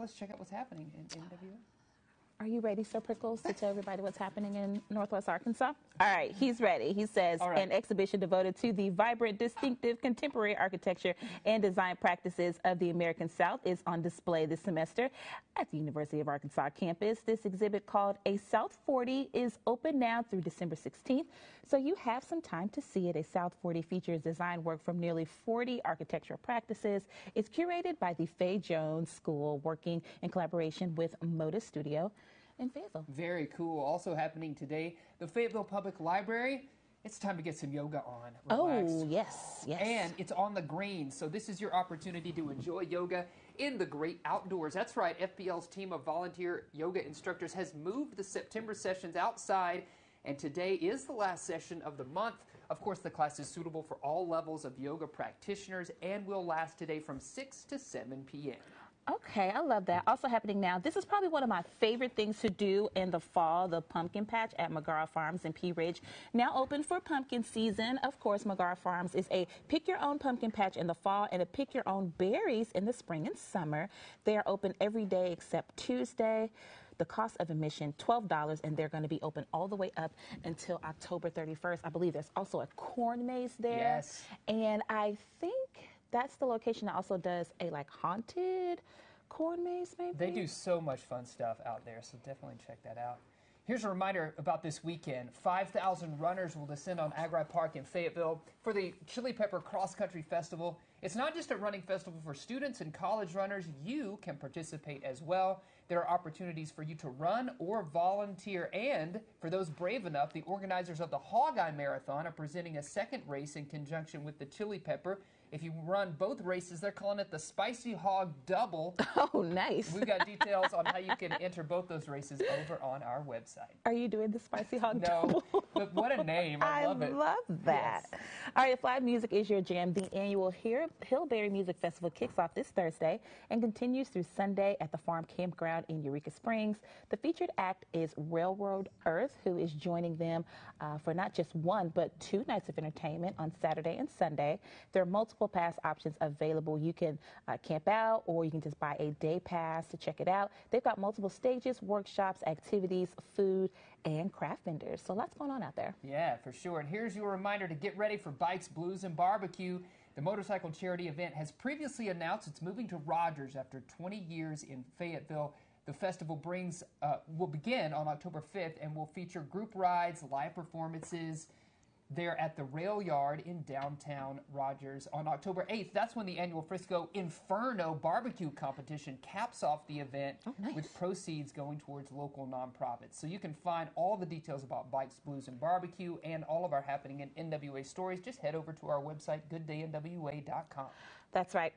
let's check out what's happening in NWA. Are you ready, Sir Prickles, to tell everybody what's happening in Northwest Arkansas? All right, he's ready. He says right. an exhibition devoted to the vibrant, distinctive, contemporary architecture and design practices of the American South is on display this semester at the University of Arkansas campus. This exhibit called A South 40 is open now through December 16th, so you have some time to see it. A South 40 features design work from nearly 40 architectural practices. It's curated by the Fay Jones School, working in collaboration with Modus Studio in Fayetteville. Very cool. Also happening today, the Fayetteville Public Library. It's time to get some yoga on. Oh, Relax. Oh, yes, yes. And it's on the green, so this is your opportunity to enjoy yoga in the great outdoors. That's right, FPL's team of volunteer yoga instructors has moved the September sessions outside, and today is the last session of the month. Of course, the class is suitable for all levels of yoga practitioners and will last today from 6 to 7 p.m. Okay, I love that. Also happening now, this is probably one of my favorite things to do in the fall, the pumpkin patch at McGraw Farms in Pea Ridge. Now open for pumpkin season. Of course, McGraw Farms is a pick your own pumpkin patch in the fall and a pick your own berries in the spring and summer. They are open every day except Tuesday. The cost of admission, $12, and they're going to be open all the way up until October 31st. I believe there's also a corn maze there. Yes. And I think that's the location that also does a like haunted corn maze, maybe. They do so much fun stuff out there, so definitely check that out. Here's a reminder about this weekend. 5,000 runners will descend on Agri Park in Fayetteville for the Chili Pepper Cross Country Festival. It's not just a running festival for students and college runners. You can participate as well. There are opportunities for you to run or volunteer. And for those brave enough, the organizers of the Hogeye Marathon are presenting a second race in conjunction with the Chili Pepper. If you run both races, they're calling it the Spicy Hog Double. Oh, nice. We've got details on how you can enter both those races over on our website. Are you doing the spicy hog No, double? but what name. I, love it. love that. Yes. All right, if live music is your jam, the annual Hill- Hillberry Music Festival kicks off this Thursday and continues through Sunday at the Farm Campground in Eureka Springs. The featured act is Railroad Earth, who is joining them uh, for not just one, but two nights of entertainment on Saturday and Sunday. There are multiple pass options available. You can uh, camp out or you can just buy a day pass to check it out. They've got multiple stages, workshops, activities, food, and craft vendors. So lots going on out there. Yeah, for sure. And here's your reminder to get ready for Bikes, Blues, and Barbecue. The motorcycle charity event has previously announced it's moving to Rogers after 20 years in Fayetteville. The festival brings uh, will begin on October 5th and will feature group rides, live performances. There at the Rail Yard in downtown Rogers on October 8th. That's when the annual Frisco Inferno barbecue competition caps off the event Oh, nice. with proceeds going towards local nonprofits. So you can find all the details about Bikes, Blues, and Barbecue and all of our happening in NWA stories. Just head over to our website, gooddaynwa.com. That's right.